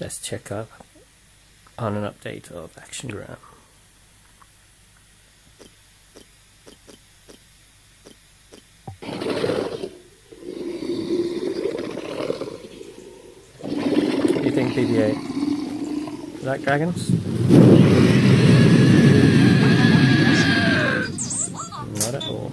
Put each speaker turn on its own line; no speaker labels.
Let's check up on an update of ActionGram. What do you think, BB-8? Is that dragons? Not at all.